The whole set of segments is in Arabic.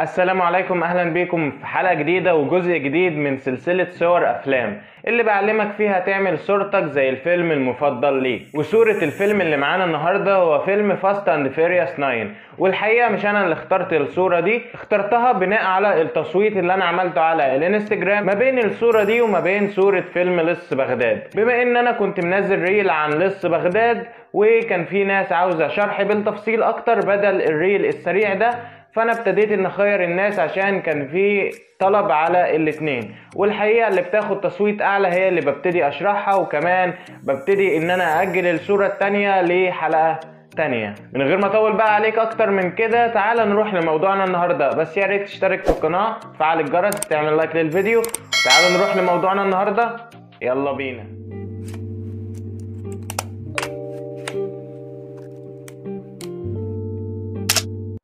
السلام عليكم أهلا بيكم في حلقة جديدة وجزء جديد من سلسلة صور أفلام. اللي بعلمك فيها تعمل صورتك زي الفيلم المفضل ليك. وصورة الفيلم اللي معانا النهاردة هو فيلم Fast and Furious 9 والحقيقة مش أنا اللي اخترت الصورة دي اخترتها بناء على التصويت اللي أنا عملته على الانستجرام ما بين الصورة دي وما بين صورة فيلم لص بغداد. بما إن أنا كنت منزل reel عن لص بغداد وكان في ناس عاوزة شرح بالتفصيل أكتر بدل ال reel السريع ده فأنا ابتديت إن أخير الناس عشان كان في طلب على الاتنين. والحقيقة اللي بتاخد تصويت أعلى هي اللي ببتدي أشرحها وكمان ببتدي إن أنا أجل الصورة التانية لحلقة تانية. من غير ما أطول بقى عليك أكتر من كده تعال نروح لموضوعنا النهارده. بس يا ريت تشترك في القناة تفعل الجرس تعمل لايك للفيديو تعال نروح لموضوعنا النهارده. يلا بينا.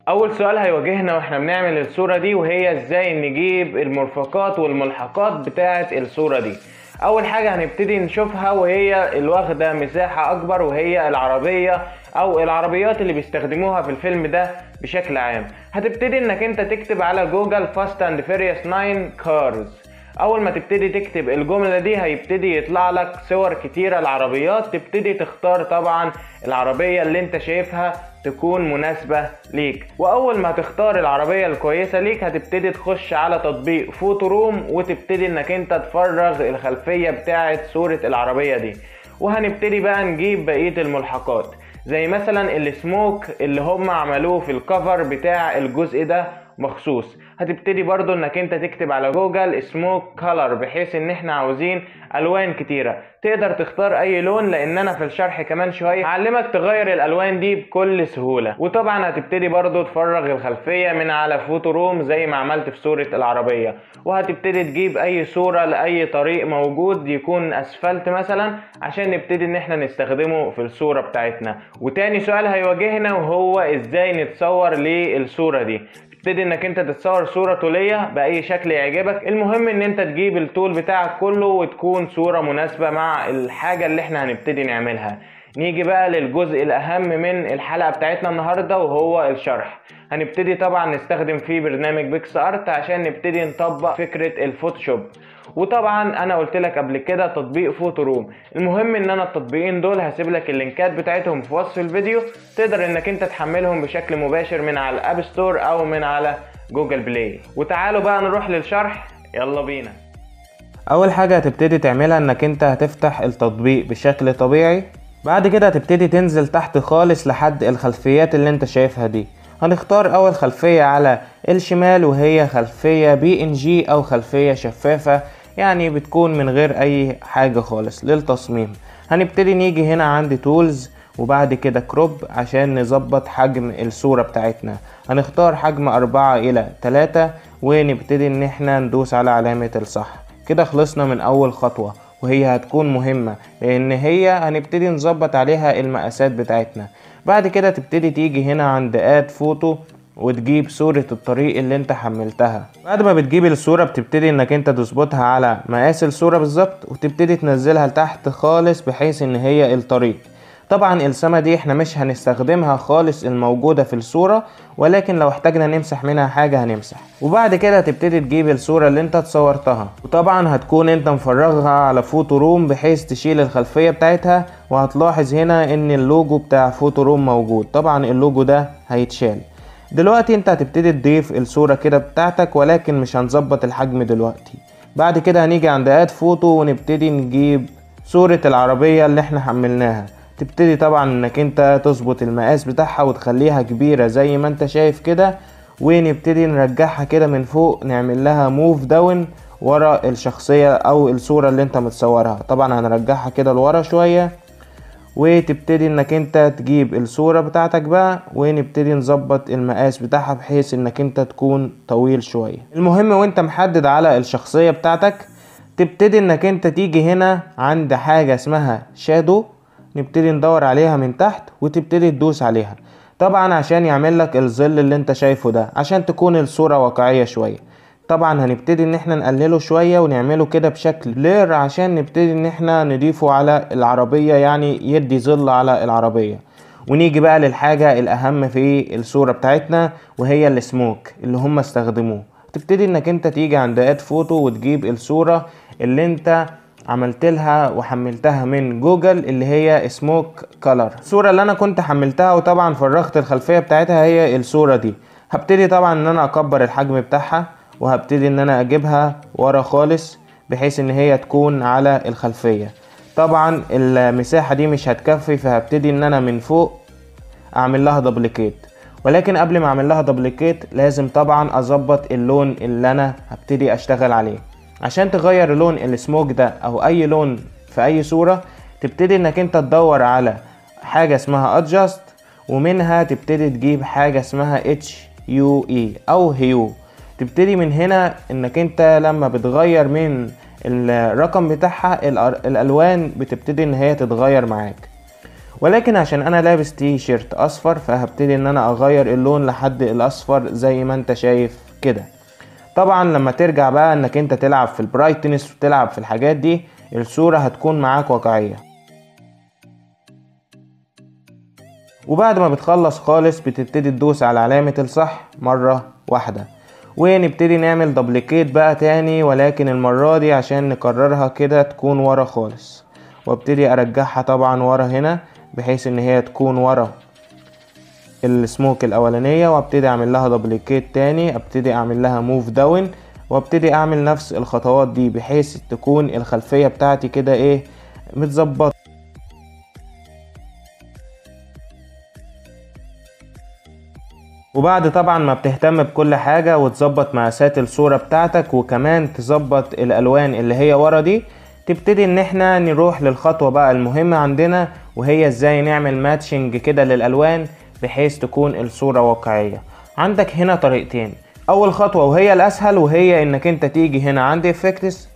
أول سؤال هيواجهنا وإحنا بنعمل الصورة دي وهي إزاي نجيب المرفقات والملحقات بتاعة الصورة دي. أول حاجة هنبتدي نشوفها وهي الواخدة مساحة أكبر وهي العربية أو العربيات اللي بيستخدموها في الفيلم ده بشكل عام. هتبتدي إنك أنت تكتب على جوجل Fast and Furious 9 cars. أول ما تبتدي تكتب الجملة دي هيبتدي يطلع لك صور كتيرة العربيات تبتدي تختار طبعا العربية اللي أنت شايفها تكون مناسبة ليك. وأول ما تختار العربية الكويسة ليك هتبتدي تخش على تطبيق PhotoRoom وتبتدي إنك أنت تفرغ الخلفية بتاعة صورة العربية دي. وهنبتدي بقى نجيب بقية الملحقات. زي مثلا السموك اللي هم عملوه في ال cover بتاع الجزء ده مخصوص. هتبتدي برضو إنك أنت تكتب على جوجل smoke color بحيث إن إحنا عاوزين ألوان كتيرة. تقدر تختار أي لون لأن أنا في الشرح كمان شوية هعلمك تغير الألوان دي بكل سهولة. وطبعا هتبتدي برضو تفرغ الخلفية من على فوتوروم زي ما عملت في صورة العربية. وهتبتدي تجيب أي صورة لأي طريق موجود يكون أسفلت مثلا عشان نبتدي إن إحنا نستخدمه في الصورة بتاعتنا. وتاني سؤال هيواجهنا وهو إزاي نتصور للصورة دي؟ تبتدي إنك أنت تتصور صورة طولية بأي شكل يعجبك. المهم إن أنت تجيب الطول بتاعك كله وتكون صورة مناسبة مع الحاجة اللي إحنا هنبتدي نعملها. نيجي بقى للجزء الأهم من الحلقة بتاعتنا النهاردة وهو الشرح. هنبتدي طبعا نستخدم فيه برنامج PicsArt عشان نبتدي نطبق فكرة الفوتوشوب. وطبعا أنا قلت لك قبل كده تطبيق PhotoRoom. المهم إن أنا التطبيقين دول هسيب لك اللينكات بتاعتهم في وصف الفيديو. تقدر إنك أنت تحملهم بشكل مباشر من على ال App Store أو من على Google Play وتعالوا بقى نروح للشرح. يلا بينا. أول حاجة هتبتدي تعملها إنك أنت هتفتح التطبيق بشكل طبيعي. بعد كده هتبتدي تنزل تحت خالص لحد الخلفيات اللي انت شايفها دي. هنختار أول خلفية على الشمال وهي خلفية PNG أو خلفية شفافة يعني بتكون من غير أي حاجة خالص للتصميم. هنبتدي نيجي هنا عند tools وبعد كده crop عشان نظبط حجم الصورة بتاعتنا. هنختار حجم أربعة إلى تلاتة ونبتدي إن إحنا ندوس على علامة الصح. كده خلصنا من أول خطوة. وهي هتكون مهمة لأن هي هنبتدي نظبط عليها المقاسات بتاعتنا. بعد كده تبتدي تيجي هنا عند اد فوتو وتجيب صورة الطريق اللي انت حملتها. بعد ما بتجيب الصورة بتبتدي انك انت تظبطها على مقاس الصورة بالظبط وتبتدي تنزلها لتحت خالص بحيث ان هي الطريق. طبعا السما دي إحنا مش هنستخدمها خالص الموجودة في الصورة ولكن لو احتاجنا نمسح منها حاجة هنمسح. وبعد كده هتبتدي تجيب الصورة اللي انت تصورتها وطبعا هتكون انت مفرغها على PhotoRoom بحيث تشيل الخلفية بتاعتها وهتلاحظ هنا إن اللوجو بتاع PhotoRoom موجود. طبعا اللوجو ده هيتشال. دلوقتي انت هتبتدي تضيف الصورة كده بتاعتك ولكن مش هنظبط الحجم دلوقتي. بعد كده هنيجي عند add photo ونبتدي نجيب صورة العربية اللي إحنا حملناها. تبتدي طبعا إنك أنت تظبط المقاس بتاعها وتخليها كبيرة زي ما أنت شايف كده ونبتدي نرجعها كده من فوق نعمل لها موف داون ورا الشخصية أو الصورة اللي أنت متصورها. طبعا هنرجعها كده لورا شوية وتبتدي إنك أنت تجيب الصورة بتاعتك بقى ونبتدي نظبط المقاس بتاعها بحيث إنك أنت تكون طويل شوية. المهم وأنت محدد على الشخصية بتاعتك تبتدي إنك أنت تيجي هنا عند حاجة اسمها شادو نبتدي ندور عليها من تحت وتبتدي تدوس عليها. طبعا عشان يعمل لك الظل اللي انت شايفه ده عشان تكون الصورة واقعية شوية. طبعا هنبتدي إن إحنا نقلله شوية ونعمله كده بشكل بلير عشان نبتدي إن إحنا نضيفه على العربية يعني يدي ظل على العربية. ونيجي بقى للحاجة الأهم في الصورة بتاعتنا وهي السموك اللي هم استخدموه. تبتدي إنك أنت تيجي عند add photo وتجيب الصورة اللي أنت عملت لها وحملتها من جوجل اللي هي smoke color الصورة اللي أنا كنت حملتها وطبعا فرغت الخلفية بتاعتها هي الصورة دي. هبتدي طبعا إن أنا أكبر الحجم بتاعها وهبتدي إن أنا أجيبها ورا خالص بحيث إن هي تكون على الخلفية. طبعا المساحة دي مش هتكفي فهبتدي إن أنا من فوق أعمل لها دبليكيت ولكن قبل ما أعمل لها دبليكيت لازم طبعا أظبط اللون اللي أنا هبتدي أشتغل عليه. عشان تغير لون السموك ده أو أي لون في أي صورة تبتدي إنك أنت تدور على حاجة اسمها adjust ومنها تبتدي تجيب حاجة اسمها اي أو هيو تبتدي من هنا إنك أنت لما بتغير من الرقم بتاعها الألوان بتبتدي إن هي تتغير معاك. ولكن عشان أنا لابس تي شيرت أصفر فهبتدي إن أنا أغير اللون لحد الأصفر زي ما أنت شايف كده. طبعا لما ترجع بقى إنك أنت تلعب في ال brightness وتلعب في الحاجات دي الصورة هتكون معاك واقعية. وبعد ما بتخلص خالص بتبتدي تدوس على علامة الصح مرة واحدة. ونبتدي نعمل duplicate بقى تاني ولكن المرة دي عشان نكررها كده تكون ورا خالص. وابتدي أرجعها طبعا ورا هنا بحيث إن هي تكون ورا. السموك الأولانية وأبتدي أعمل لها دبليكيت تاني أبتدي أعمل لها موف داون وأبتدي أعمل نفس الخطوات دي بحيث تكون الخلفية بتاعتي كده إيه متظبطة. وبعد طبعا ما بتهتم بكل حاجة وتظبط مقاسات الصورة بتاعتك وكمان تظبط الألوان اللي هي ورا دي تبتدي إن إحنا نروح للخطوة بقى المهمة عندنا وهي إزاي نعمل matching كده للألوان. بحيث تكون الصورة واقعية. عندك هنا طريقتين. أول خطوة وهي الأسهل وهي إنك أنت تيجي هنا عند effects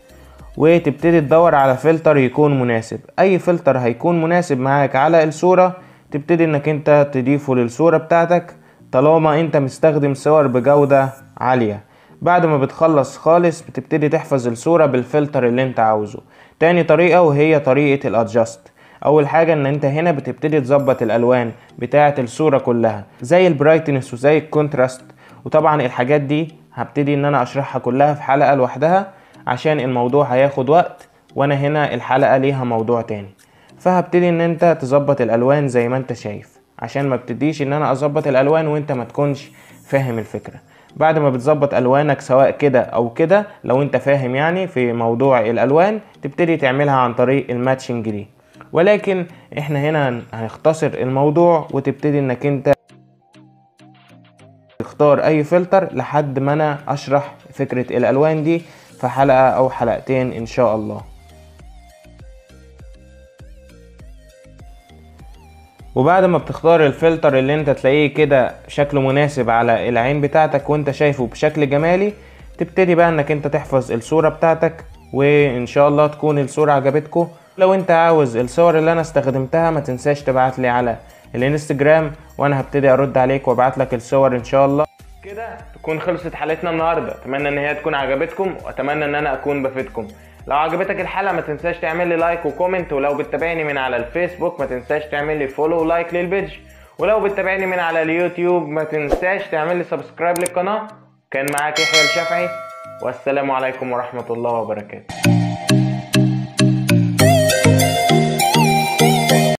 وتبتدي تدور على فلتر يكون مناسب. أي فلتر هيكون مناسب معاك على الصورة تبتدي إنك أنت تضيفه للصورة بتاعتك طالما أنت مستخدم صور بجودة عالية. بعد ما بتخلص خالص بتبتدي تحفظ الصورة بالفلتر اللي أنت عاوزه. تاني طريقة وهي طريقة ال adjust أول حاجة إن أنت هنا بتبتدي تظبط الألوان بتاعة الصورة كلها زي ال brightness وزي ال contrast وطبعا الحاجات دي هبتدي إن أنا أشرحها كلها في حلقة لوحدها عشان الموضوع هياخد وقت وأنا هنا الحلقة ليها موضوع تاني. فهبتدي إن أنت تظبط الألوان زي ما أنت شايف عشان ما ابتديش إن أنا أظبط الألوان وأنت ما تكونش فاهم الفكرة. بعد ما بتظبط ألوانك سواء كده أو كده لو أنت فاهم يعني في موضوع الألوان تبتدي تعملها عن طريق ال matching دي. ولكن إحنا هنا هنختصر الموضوع وتبتدي إنك أنت تختار أي فلتر لحد ما أنا أشرح فكرة الألوان دي في حلقة أو حلقتين إن شاء الله. وبعد ما بتختار الفلتر اللي أنت تلاقيه كده شكله مناسب على العين بتاعتك وأنت شايفه بشكل جمالي تبتدي بقى إنك أنت تحفظ الصورة بتاعتك وإن شاء الله تكون الصورة عجبتكم لو انت عاوز الصور اللي أنا استخدمتها ما تنساش تبعت لي على الانستجرام وأنا هبتدي ارد عليك وابعت لك الصور إن شاء الله. كده تكون خلصت حلقتنا النهارده. أتمنى إن هي تكون عجبتكم وأتمنى إن أنا أكون بفيدكم. لو عجبتك الحلقة ما تنساش تعمل لي like و comment ولو بتتابعني من على الفيسبوك ما تنساش تعمل لي follow و like لل page ولو بتتابعني من على اليوتيوب ما تنساش تعمل لي سبسكرايب للقناة. كان معاك يحيى الشافعي. والسلام عليكم ورحمة الله وبركاته.